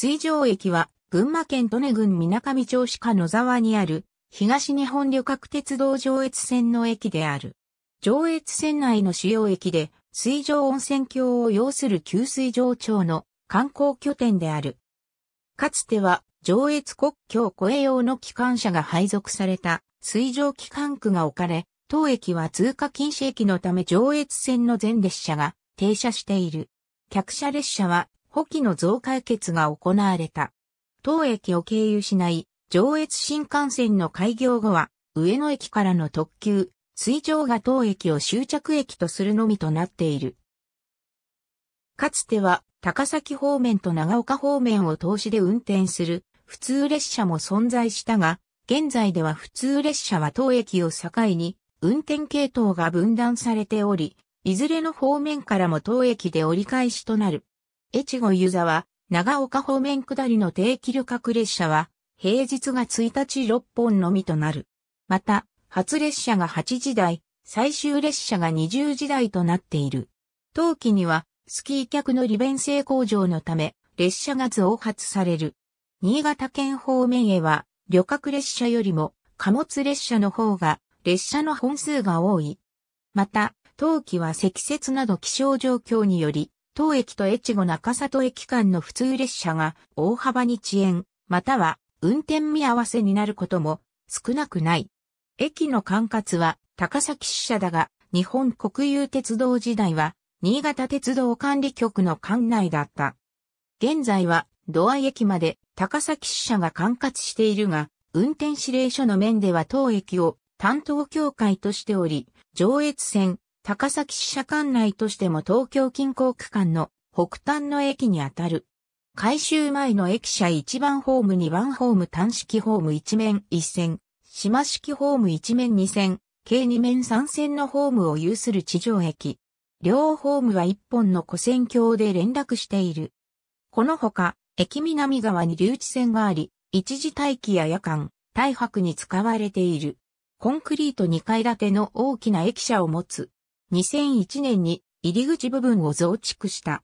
水上駅は、群馬県利根郡水上町鹿野沢にある、東日本旅客鉄道上越線の駅である。上越線内の主要駅で、水上温泉郷を要する給水上町の観光拠点である。かつては、上越国境越え用の機関車が配属された水上機関区が置かれ、当駅は通過禁止駅のため上越線の全列車が停車している。客車列車は補機の増解決が行われた。当駅を経由しない上越新幹線の開業後は上野駅からの特急、水上が当駅を終着駅とするのみとなっている。かつては高崎方面と長岡方面を通しで運転する普通列車も存在したが、現在では普通列車は当駅を境に運転系統が分断されており、いずれの方面からも当駅で折り返しとなる。越後湯沢、長岡方面下りの定期旅客列車は、平日が1日6本のみとなる。また、初列車が8時台、最終列車が20時台となっている。当期には、スキー客の利便性向上のため、列車が増発される。新潟県方面へは、旅客列車よりも貨物列車の方が列車の本数が多い。また、当期は積雪など気象状況により、当駅と越後中里駅間の普通列車が大幅に遅延、または運転見合わせになることも少なくない。駅の管轄は高崎支社だが、日本国有鉄道時代は新潟鉄道管理局の管内だった。現在はドア駅まで高崎支社が管轄しているが、運転指令書の面では当駅を担当協会としており、上越線、高崎支社管内としても東京近郊区間の北端の駅にあたる。改修前の駅舎1番ホーム2番ホーム単式ホーム1面1線、島式ホーム1面2線、計2面3線のホームを有する地上駅。両ホームは1本の古線橋で連絡している。このほか、駅南側に留置線があり、一時待機や夜間、大泊に使われている。コンクリート2階建ての大きな駅舎を持つ。2001年に入り口部分を増築した。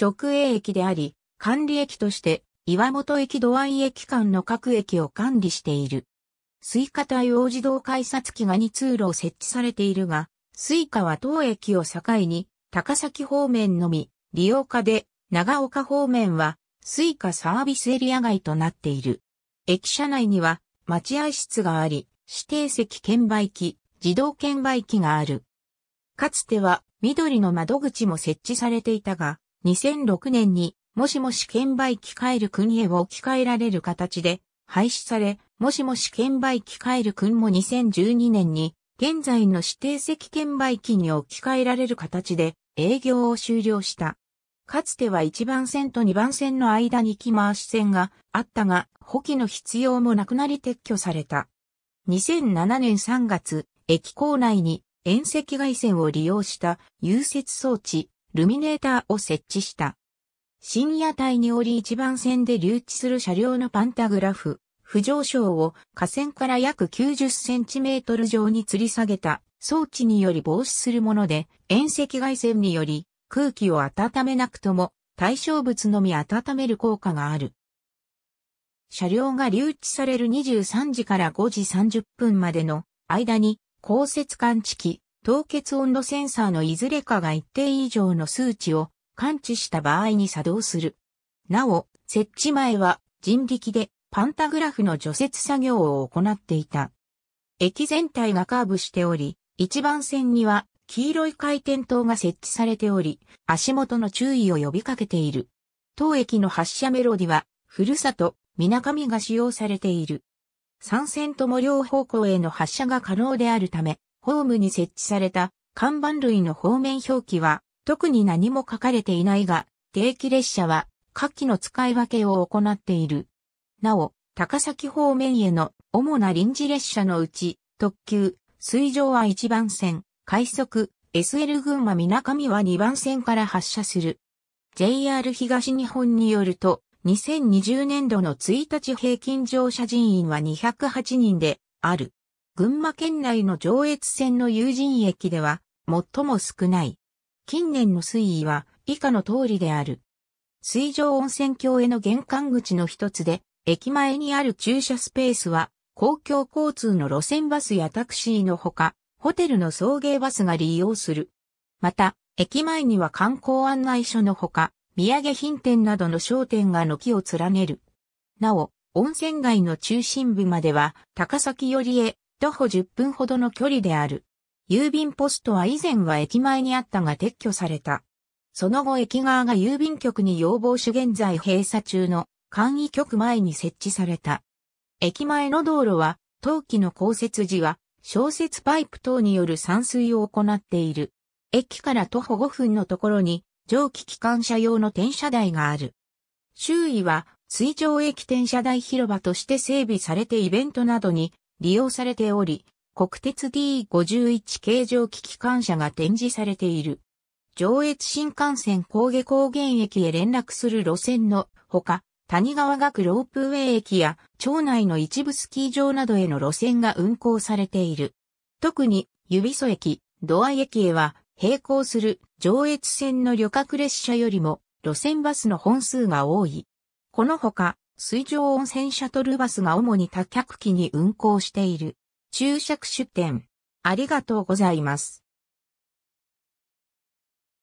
直営駅であり、管理駅として岩本駅土合駅間の各駅を管理している。 Suica対応自動改札機が2通路を設置されているが、 Suicaは当駅を境に高崎方面のみ利用可で長岡方面は Suicaサービスエリア外となっている。駅舎内には待合室があり、指定席券売機、自動券売機がある。かつては緑の窓口も設置されていたが、2006年にもしもし券売機帰る国へを置き換えられる形で廃止され、もしもし券売機帰る国も2012年に現在の指定席券売機に置き換えられる形で営業を終了した。かつては1番線と2番線の間に木回し線があったが、補機の必要もなくなり撤去された。2007年3月、駅構内に遠赤外線を利用した融雪装置、ルミネーターを設置した。深夜帯により一番線で留置する車両のパンタグラフ、浮上昇を架線から約90センチメートル上に吊り下げた装置により防止するもので、遠赤外線により空気を温めなくとも対象物のみ温める効果がある。車両が留置される23時から5時30分までの間に降雪感知器、凍結温度センサーのいずれかが一定以上の数値を感知した場合に作動する。なお、設置前は人力でパンタグラフの除雪作業を行っていた。駅全体がカーブしており、一番線には黄色い回転灯が設置されており、足元の注意を呼びかけている。当駅の発車メロディは、ふるさと、みなかみが使用されている。3線とも両方向への発射が可能であるため、ホームに設置された看板類の方面表記は特に何も書かれていないが、定期列車は下記の使い分けを行っている。なお、高崎方面への主な臨時列車のうち、特急、水上は1番線、快速、SL 群馬みなかみは2番線から発車する。JR 東日本によると、2020年度の1日平均乗車人員は208人である。群馬県内の上越線の有人駅では最も少ない。近年の推移は以下の通りである。水上温泉郷への玄関口の一つで、駅前にある駐車スペースは、公共交通の路線バスやタクシーのほか、ホテルの送迎バスが利用する。また、駅前には観光案内所のほか、土産品店などの商店が軒を連ねる。なお、温泉街の中心部までは、高崎よりへ徒歩10分ほどの距離である。郵便ポストは以前は駅前にあったが撤去された。その後駅側が郵便局に要望し現在閉鎖中の簡易局前に設置された。駅前の道路は、冬季の降雪時は、小雪パイプ等による散水を行っている。駅から徒歩5分のところに、蒸気機関車用の転車台がある。周囲は、水上駅転車台広場として整備されてイベントなどに利用されており、国鉄 D51 形状機機関車が展示されている。上越新幹線高下高原駅へ連絡する路線のほか、谷川学ロープウェイ駅や町内の一部スキー場などへの路線が運行されている。特に、指曽駅、ドア駅へは並行する上越線の旅客列車よりも路線バスの本数が多い。このほか、水上温泉シャトルバスが主に多客機に運行している。注釈出店。ありがとうございます。